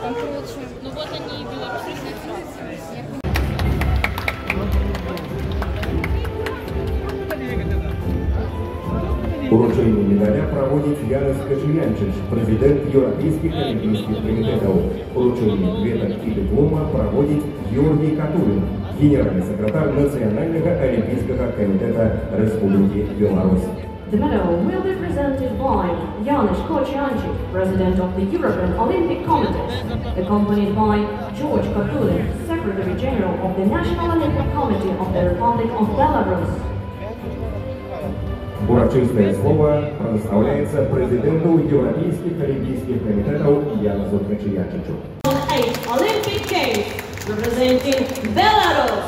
Там, короче, ну вот они и белорусские Уручэнне медаля праводзіць Янас Кажыянчыч, прэзідэнт еўрапейскіх алімпійскіх камітэтаў. Уручэнне кветак і дыплома праводзіць Георгій Катулін, генеральны сакратар нацыянальнага алімпійскага камітэта Рэспублікі Беларусь. The medal will be presented by Janusz Kociancic, President of the European Olympic Committee, accompanied by George Katulin, Secretary General of the National Olympic Committee of the Republic of Belarus. Урачыстае слова прадастаўляецца прэзідэнту еўрапейскіх алімпійскіх камітэтаў Янасу Качыянчычу. Eight Olympic Games representing Belarus,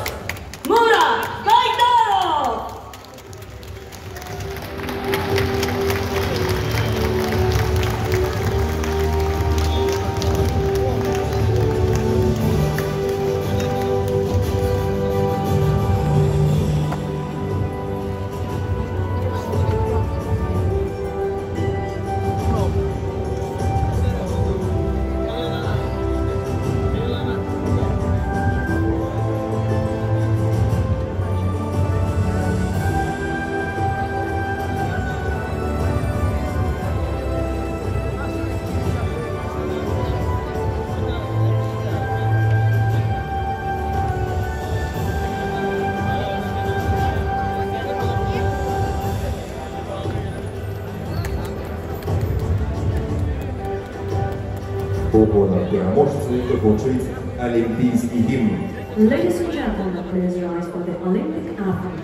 Ladies and gentlemen, please rise for the Olympic anthem.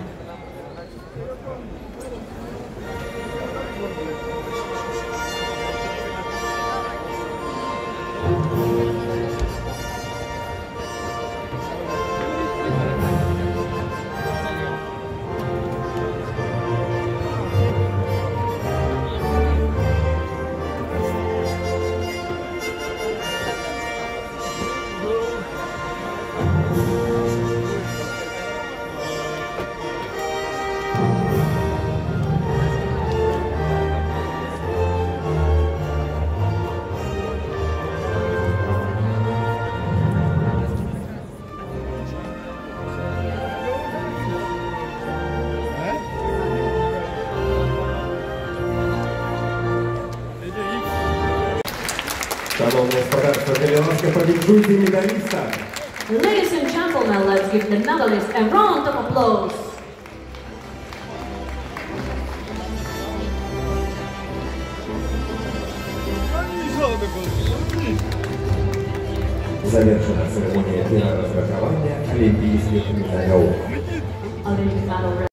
Шановне господарство, калі ласка, павінчуйте медаліста. Ladies and gentlemen, let's give the medalist a round of applause. Завершена церемонія пераразрахавання алімпійскіх медалёў. Olympic medal